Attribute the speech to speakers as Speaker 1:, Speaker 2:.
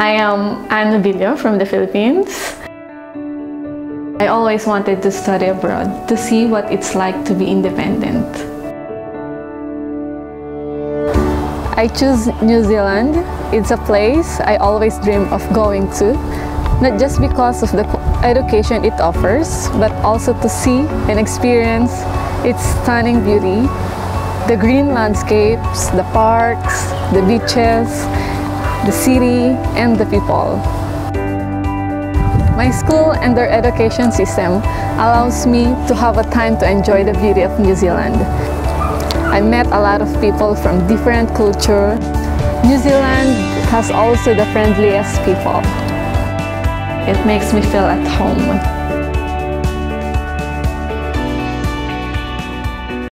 Speaker 1: I am Ann Obilio from the Philippines. I always wanted to study abroad to see what it's like to be independent. I choose New Zealand. It's a place I always dream of going to, not just because of the education it offers, but also to see and experience its stunning beauty, the green landscapes, the parks, the beaches, the city, and the people. My school and their education system allows me to have a time to enjoy the beauty of New Zealand. I met a lot of people from different culture. New Zealand has also the friendliest people. It makes me feel at home.